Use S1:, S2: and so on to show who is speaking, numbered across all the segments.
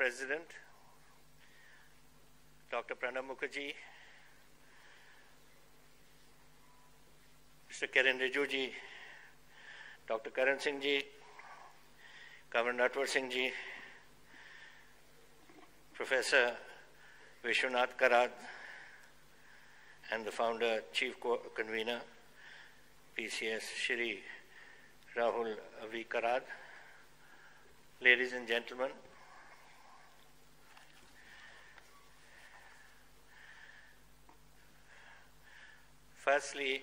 S1: President, Dr. Pranab Mukherjee, Mr. Kiren Rijiju, Dr. Karan Singh ji, Governor Natwar Professor Vishwanath Karad, and the founder, chief convener, BCS, Shri Rahul V. Karad. Ladies and gentlemen, firstly,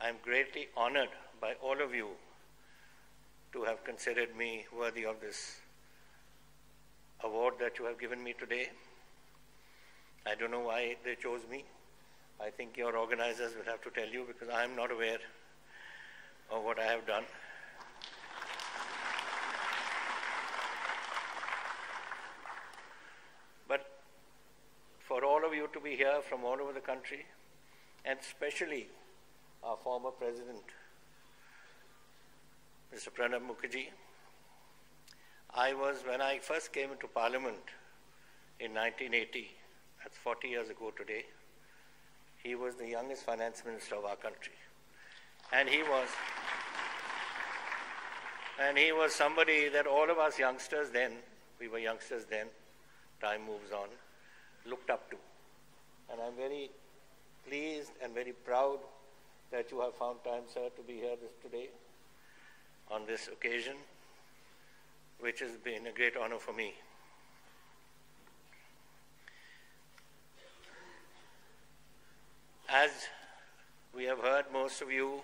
S1: I am greatly honored by all of you to have considered me worthy of this award that you have given me today. I don't know why they chose me. I think your organizers will have to tell you because I am not aware of what I have done. But for all of you to be here from all over the country, and especially our former president, Mr. Pranab Mukherjee, I was, when I first came into parliament in 1980, that's 40 years ago today, he was the youngest finance minister of our country. And he was, and he was somebody that all of us youngsters then, we were youngsters then, time moves on, looked up to. And I'm very pleased and very proud that you have found time, sir, to be here this, today on this occasion, which has been a great honor for me. As we have heard, most of you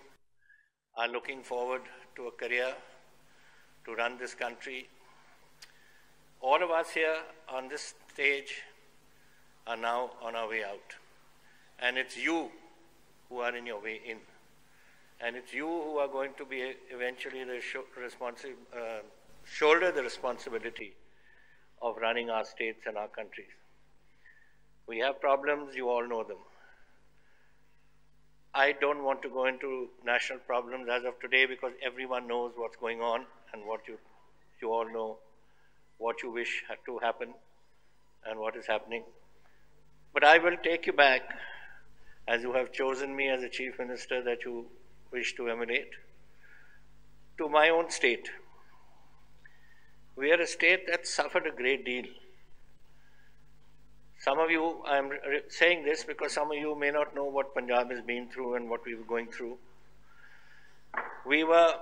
S1: are looking forward to a career to run this country. All of us here on this stage are now on our way out. And it's you who are in your way in. And it's you who are going to be eventually uh, shoulder the responsibility of running our states and our countries. We have problems, you all know them. I don't want to go into national problems as of today because everyone knows what's going on and what you, you all know, what you wish had to happen and what is happening. But I will take you back as you have chosen me as a chief minister that you wish to emulate, to my own state. We are a state that suffered a great deal. Some of you, I'm saying this because some of you may not know what Punjab has been through and what we were going through. We were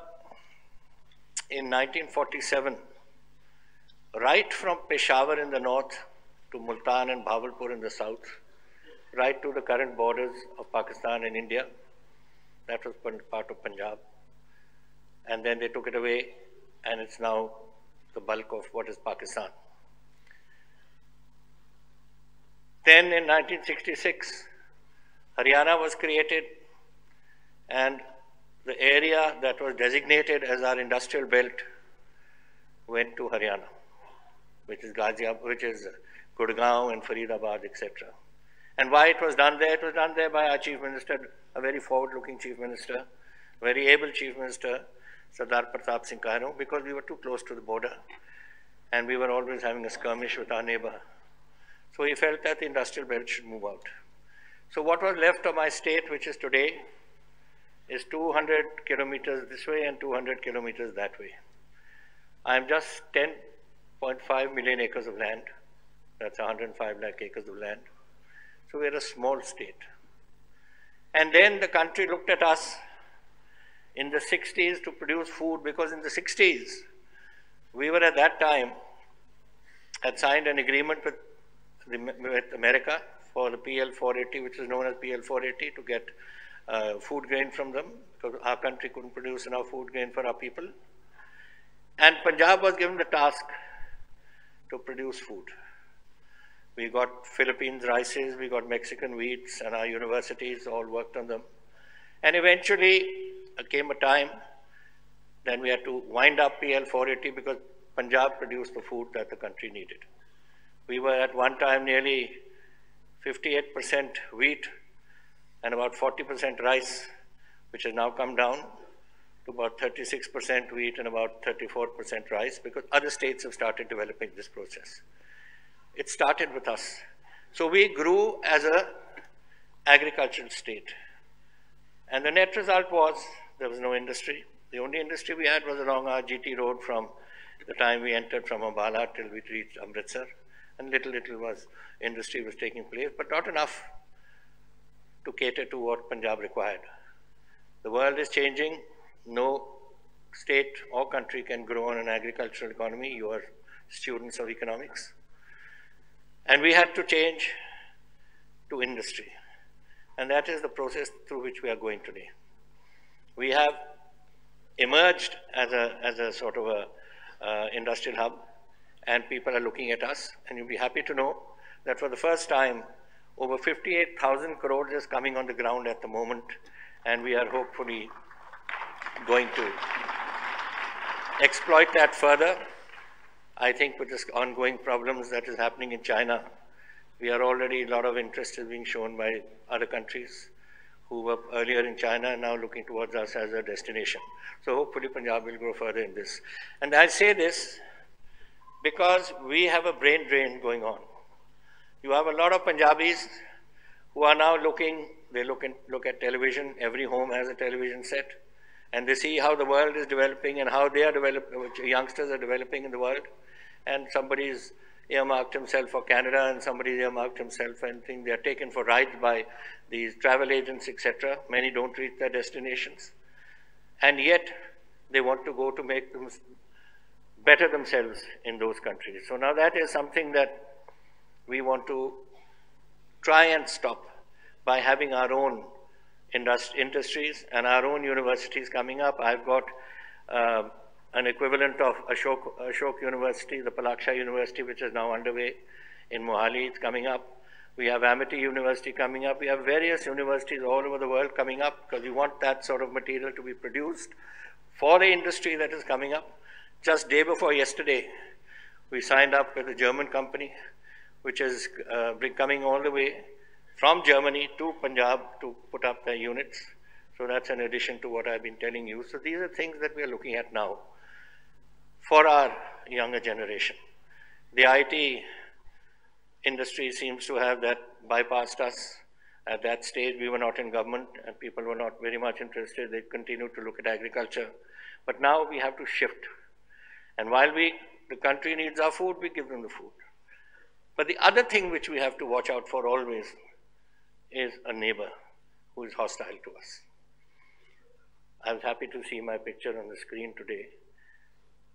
S1: in 1947, right from Peshawar in the north to Multan and Bahawalpur in the south, right to the current borders of Pakistan and India. That was part of Punjab. And then they took it away, and it's now the bulk of what is Pakistan. Then in 1966, Haryana was created, and the area that was designated as our industrial belt went to Haryana, which is Ghaziabad, which is Gurgaon and Faridabad, etc. And why it was done there? It was done there by our chief minister, a very forward-looking chief minister, very able chief minister, Sardar Pratap Singh Kairon, because we were too close to the border, and we were always having a skirmish with our neighbor. So he felt that the industrial belt should move out. So what was left of my state, which is today, is 200 kilometers this way and 200 kilometers that way. I am just 10.5 million acres of land. That's 105 lakh acres of land. So we're a small state. And then the country looked at us in the 60s to produce food because in the 60s, we were at that time had signed an agreement with, with America for the PL 480, which is known as PL 480, to get uh, food grain from them because our country couldn't produce enough food grain for our people. And Punjab was given the task to produce food. We got Philippines rices, we got Mexican wheats, and our universities all worked on them. And eventually uh, came a time then we had to wind up PL 480 because Punjab produced the food that the country needed. We were at one time nearly 58% wheat and about 40% rice, which has now come down to about 36% wheat and about 34% rice because other states have started developing this process. It started with us. So we grew as a agricultural state. And the net result was there was no industry. The only industry we had was along our GT road from the time we entered from Ambala till we reached Amritsar. And little, little was industry was taking place, but not enough to cater to what Punjab required. The world is changing. No state or country can grow on an agricultural economy. You are students of economics. And we had to change to industry. And that is the process through which we are going today. We have emerged as a, as a sort of a uh, industrial hub, and people are looking at us. And you'll be happy to know that for the first time, over 58,000 crores is coming on the ground at the moment, and we are hopefully going to exploit that further. I think with this ongoing problems that is happening in China, we are already, a lot of interest is being shown by other countries who were earlier in China and now looking towards us as a destination. So hopefully Punjab will grow further in this. And I say this because we have a brain drain going on. You have a lot of Punjabis who are now looking, they look, in, look at television, every home has a television set, and they see how the world is developing and how they are developing, youngsters are developing in the world, and somebody's earmarked himself for Canada and somebody earmarked himself and think they are taken for rides by these travel agents, etc. Many don't reach their destinations. And yet they want to go to make them better themselves in those countries. So now that is something that we want to try and stop by having our own industries and our own universities coming up. I've got uh, an equivalent of Ashok, Ashok University, the Plaksha University, which is now underway in Mohali, it's coming up. We have Amity University coming up. We have various universities all over the world coming up because we want that sort of material to be produced for the industry that is coming up. Just day before yesterday, we signed up with a German company, which is uh, coming all the way from Germany to Punjab to put up their units. So that's an addition to what I've been telling you. So these are things that we are looking at now for our younger generation. The IT industry seems to have that bypassed us. At that stage, we were not in government and people were not very much interested. They continued to look at agriculture. But now we have to shift. And while we, the country needs our food, we give them the food. But the other thing which we have to watch out for always is a neighbor who is hostile to us. I was happy to see my picture on the screen today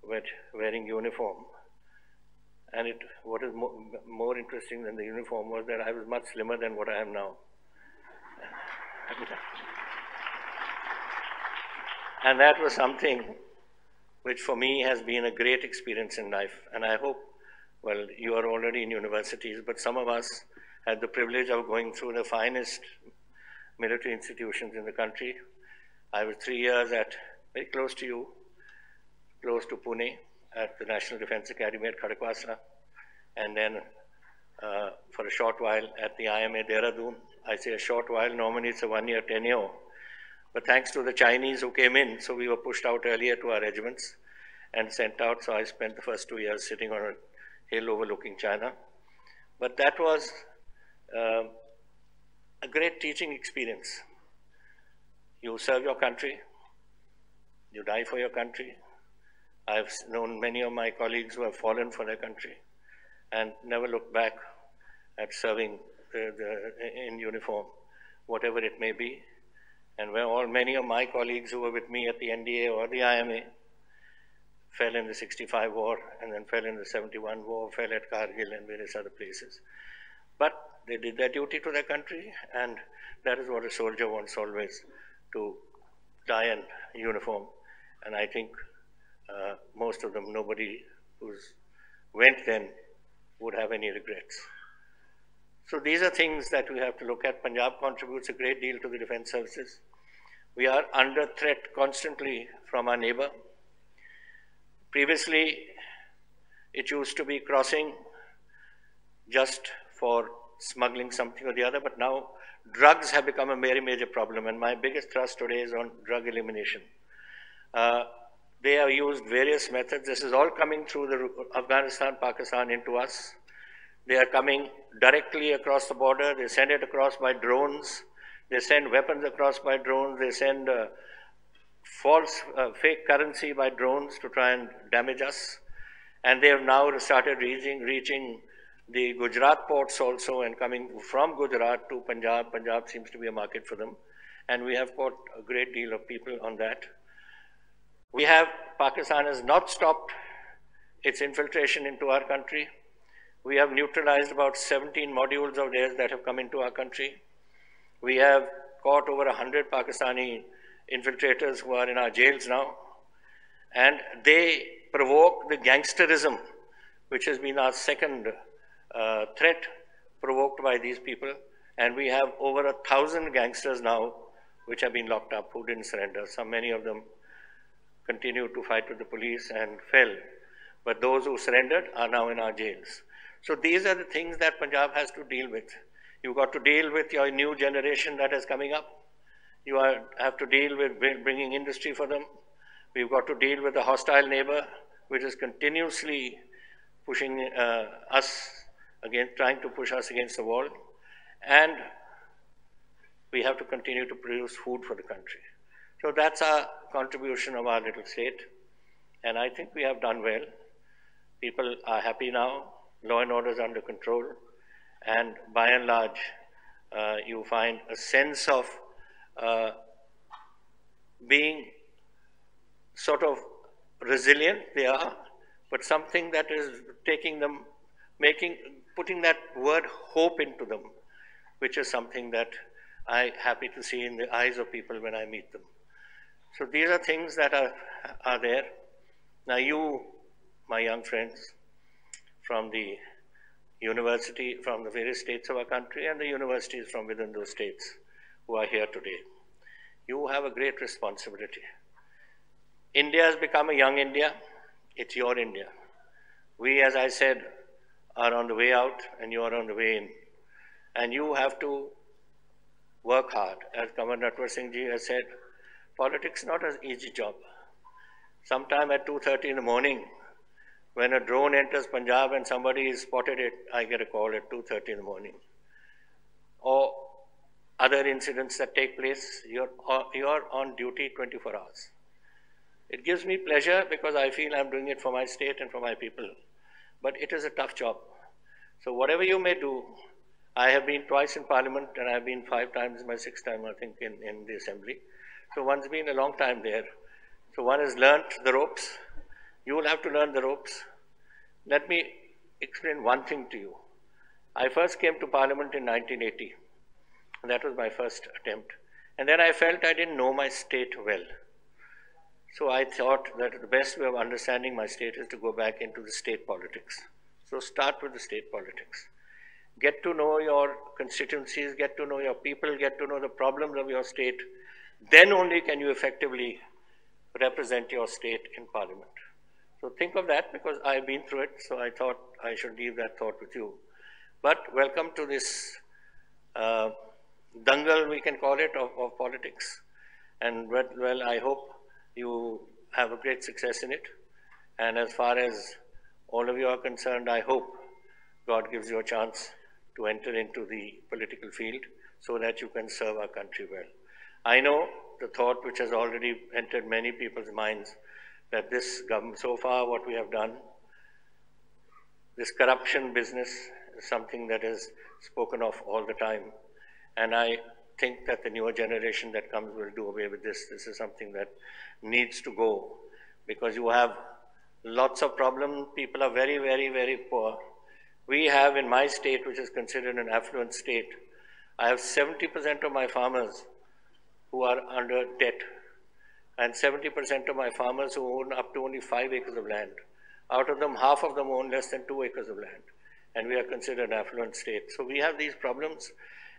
S1: wearing uniform. And it, what is mo more interesting than the uniform was that I was much slimmer than what I am now. and that was something which for me has been a great experience in life. And I hope, well, you are already in universities, but some of us had the privilege of going through the finest military institutions in the country. I was three years at, very close to you, close to Pune at the National Defense Academy at Khadakwasla, and then uh, for a short while at the IMA Dehradun. I say a short while, normally it's a one-year tenure, but thanks to the Chinese who came in, so we were pushed out earlier to our regiments and sent out, so I spent the first two years sitting on a hill overlooking China. But that was uh, a great teaching experience. You serve your country, you die for your country, I've known many of my colleagues who have fallen for their country and never looked back at serving the, the, in uniform, whatever it may be. And where all many of my colleagues who were with me at the NDA or the IMA fell in the 65 war and then fell in the 71 war, fell at Kargil and various other places. But they did their duty to their country and that is what a soldier wants always, to die in uniform. And I think uh, most of them, nobody who went then would have any regrets. So these are things that we have to look at. Punjab contributes a great deal to the defense services. We are under threat constantly from our neighbor. Previously, it used to be crossing just for smuggling something or the other, but now drugs have become a very major problem, and my biggest thrust today is on drug elimination. Uh, they have used various methods. This is all coming through the Afghanistan, Pakistan into us. They are coming directly across the border. They send it across by drones. They send weapons across by drones. They send uh, false, uh, fake currency by drones to try and damage us. And they have now started reaching, reaching the Gujarat ports also and coming from Gujarat to Punjab. Punjab seems to be a market for them. And we have caught a great deal of people on that. We have, Pakistan has not stopped its infiltration into our country. We have neutralized about 17 modules of theirs that have come into our country. We have caught over 100 Pakistani infiltrators who are in our jails now. And they provoke the gangsterism, which has been our second uh, threat provoked by these people. And we have over a thousand gangsters now which have been locked up who didn't surrender. Some many of them continued to fight with the police and fell. But those who surrendered are now in our jails. So these are the things that Punjab has to deal with. You've got to deal with your new generation that is coming up. You are, have to deal with bringing industry for them. We've got to deal with a hostile neighbor, which is continuously pushing uh, us against, trying to push us against the wall. And we have to continue to produce food for the country. So that's our contribution of our little state. And I think we have done well. People are happy now. Law and order is under control. And by and large, uh, you find a sense of uh, being sort of resilient, they are, but something that is taking them, making, putting that word hope into them, which is something that I am happy to see in the eyes of people when I meet them. So these are things that are, are there. Now you, my young friends, from the university, from the various states of our country and the universities from within those states who are here today, you have a great responsibility. India has become a young India. It's your India. We, as I said, are on the way out and you are on the way in. And you have to work hard. As Governor Natwar Singh ji has said, Politics is not an easy job. Sometime at 2.30 in the morning, when a drone enters Punjab and somebody is spotted it, I get a call at 2.30 in the morning. Or other incidents that take place, you're, uh, you're on duty 24 hours. It gives me pleasure because I feel I'm doing it for my state and for my people. But it is a tough job. So whatever you may do, I have been twice in parliament and I've been five times, my sixth time I think in, in the assembly. So one's been a long time there. So one has learnt the ropes. You will have to learn the ropes. Let me explain one thing to you. I first came to Parliament in 1980. That was my first attempt. And then I felt I didn't know my state well. So I thought that the best way of understanding my state is to go back into the state politics. So start with the state politics. Get to know your constituencies, get to know your people, get to know the problems of your state, then only can you effectively represent your state in parliament. So think of that because I've been through it, so I thought I should leave that thought with you. But welcome to this uh, dangal, we can call it, of, of politics. And well, I hope you have a great success in it. And as far as all of you are concerned, I hope God gives you a chance to enter into the political field so that you can serve our country well. I know the thought which has already entered many people's minds that this government, so far what we have done, this corruption business is something that is spoken of all the time. And I think that the newer generation that comes will do away with this. This is something that needs to go because you have lots of problems. People are very, very, very poor. We have in my state, which is considered an affluent state, I have 70% of my farmers who are under debt, and 70% of my farmers who own up to only five acres of land. Out of them, half of them own less than two acres of land, and we are considered an affluent state. So we have these problems,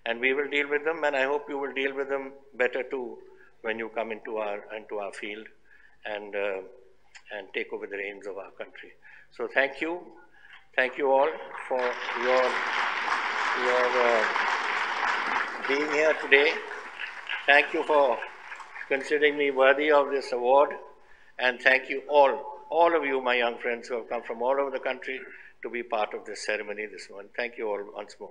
S1: and we will deal with them, and I hope you will deal with them better too when you come into our into our field and uh, and take over the reins of our country. So thank you, thank you all for your your uh, being here today. Thank you for considering me worthy of this award. And thank you all, all of you, my young friends who have come from all over the country to be part of this ceremony this morning. Thank you all once more.